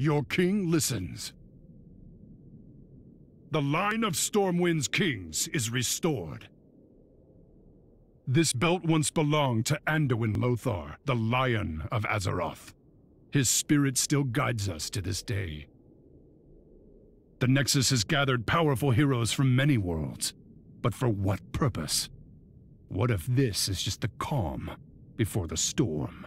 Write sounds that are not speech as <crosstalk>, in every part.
Your king listens. The line of Stormwind's kings is restored. This belt once belonged to Anduin Lothar, the Lion of Azeroth. His spirit still guides us to this day. The Nexus has gathered powerful heroes from many worlds. But for what purpose? What if this is just the calm before the storm?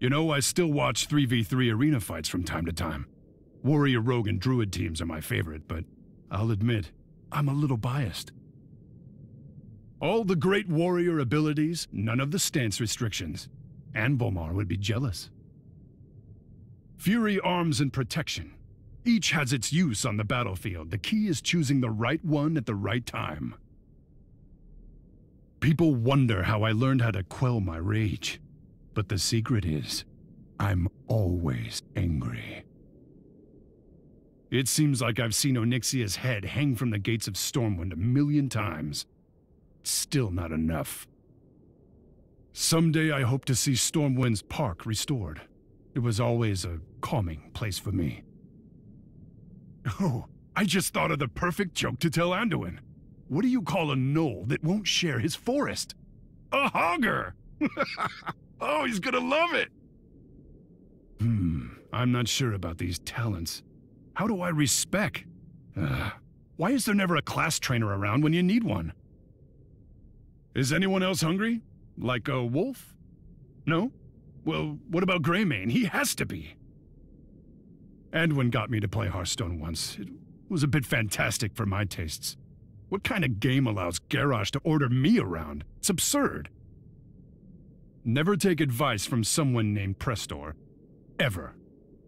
You know, I still watch 3v3 arena fights from time to time. Warrior, Rogue, and Druid teams are my favorite, but I'll admit, I'm a little biased. All the great warrior abilities, none of the stance restrictions. Anvilmar would be jealous. Fury arms and protection. Each has its use on the battlefield. The key is choosing the right one at the right time. People wonder how I learned how to quell my rage. But the secret is, I'm always angry. It seems like I've seen Onyxia's head hang from the gates of Stormwind a million times. Still not enough. Someday I hope to see Stormwind's park restored. It was always a calming place for me. Oh, I just thought of the perfect joke to tell Anduin. What do you call a gnoll that won't share his forest? A hogger! <laughs> oh, he's gonna love it! Hmm, I'm not sure about these talents. How do I respec? Uh, why is there never a class trainer around when you need one? Is anyone else hungry? Like a wolf? No? Well, what about Greymane? He has to be. Anduin got me to play Hearthstone once. It was a bit fantastic for my tastes. What kind of game allows Garrosh to order me around? It's absurd. Never take advice from someone named Prestor. Ever.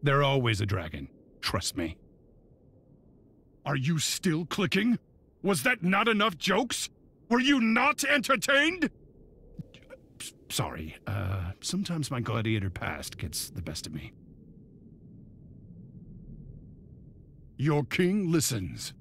They're always a dragon. Trust me. Are you still clicking? Was that not enough jokes? Were you not entertained? Sorry, uh, sometimes my gladiator past gets the best of me. Your king listens.